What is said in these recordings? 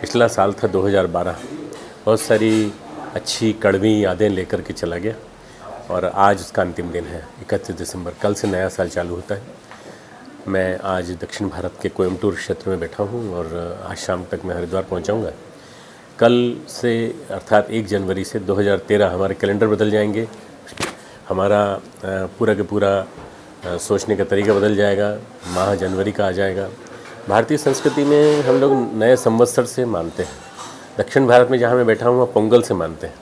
पिछला साल था 2012 बहुत सारी अच्छी, कड़वी यादें लेकर के चला गया और आज उसका अंतिम दिन है, इकतीस दिसंबर। कल से नया साल चालू होता है। मैं आज दक्षिण भारत के कोयम्बटूर क्षेत्र में बैठा हूँ और आज शाम तक मैं हरिद्वार पहुँचाऊँगा। कल से, अर्थात एक जनवरी से 2013 हमारे कैलेंडर बदल जाएँगे। हमारा पूरा के पूरा सोचने का तरीका बदल जाएगा। माह जनवरी का आ जाएगा। भारतीय संस्कृति में हम लोग नए संवत्सर से मानते हैं। दक्षिण भारत में जहाँ मैं बैठा हूँ, वहाँ पोंगल से मानते हैं।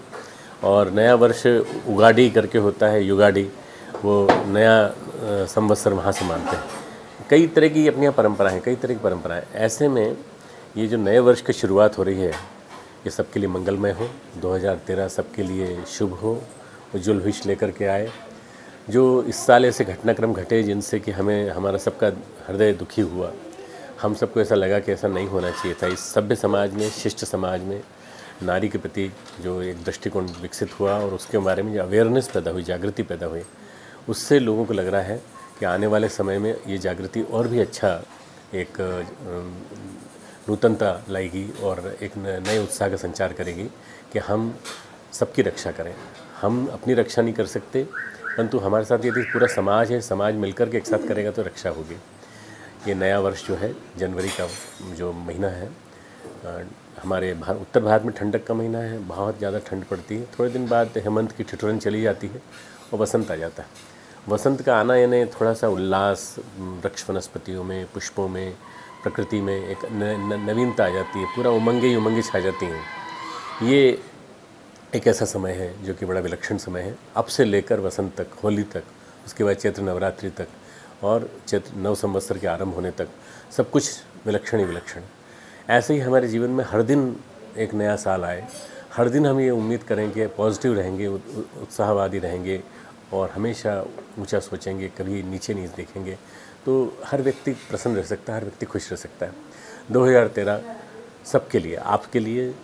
और नया वर्ष उगाड़ी करके होता है, युगाड़ी, वो नया संवत्सर वहाँ से मानते हैं। कई तरह की अपनी परंपराएँ हैं, कई तरह की परंपराएँ ऐसे में ये जो नए वर्ष की शुरुआत हो रही है, ये सबके लिए मंगलमय हो। 2013 सबके लिए शुभ हो। उज्जवल भविष्य लेकर के आए। जो इस साल ऐसे घटनाक्रम घटे जिनसे कि हमें, हमारा सबका हृदय दुखी हुआ। हम सबको ऐसा लगा कि ऐसा नहीं होना चाहिए था। इस सभ्य समाज में, शिष्ट समाज में, नारी के प्रति जो एक दृष्टिकोण विकसित हुआ और उसके बारे में जो अवेयरनेस पैदा हुई, जागृति पैदा हुई, उससे लोगों को लग रहा है कि आने वाले समय में ये जागृति और भी अच्छा एक नूतनता लाएगी और एक नए उत्साह का संचार करेगी कि हम सबकी रक्षा करें। हम अपनी रक्षा नहीं कर सकते, परंतु हमारे साथ यदि पूरा समाज है, समाज मिलकर के एक साथ करेगा तो रक्षा होगी। ये नया वर्ष जो है, जनवरी का जो महीना है हमारे भारत उत्तर भारत में ठंडक का महीना है, बहुत ज़्यादा ठंड पड़ती है। थोड़े दिन बाद हेमंत की ठिठुरन चली जाती है और वसंत आ जाता है। वसंत का आना यानी थोड़ा सा उल्लास वृक्ष वनस्पतियों में, पुष्पों में, प्रकृति में एक नवीनता आ जाती है, पूरा उमंगे ही उमंगे छा जाती हैं। ये एक ऐसा समय है जो कि बड़ा विलक्षण समय है। अब से लेकर वसंत तक, होली तक, उसके बाद चैत्र नवरात्रि तक और चैत्र नव संवत्सर के आरंभ होने तक सब कुछ विलक्षण ही विलक्षण ऐसे ही हमारे जीवन में हर दिन एक नया साल आए। हर दिन हम ये उम्मीद करेंगे पॉजिटिव रहेंगे उत्साहवादी रहेंगे और हमेशा ऊँचा सोचेंगे, कभी नीचे नहीं देखेंगे। तो हर व्यक्ति प्रसन्न रह सकता है, हर व्यक्ति खुश रह सकता है। 2013 सबके लिए, आपके लिए,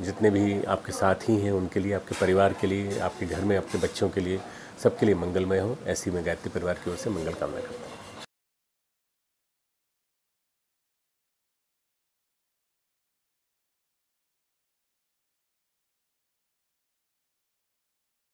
जितने भी आपके साथी हैं उनके लिए, आपके परिवार के लिए, आपके घर में, आपके बच्चों के लिए सबके लिए मंगलमय हो। ऐसी मैं गायत्री परिवार की ओर से मंगल कामना करता हूँ।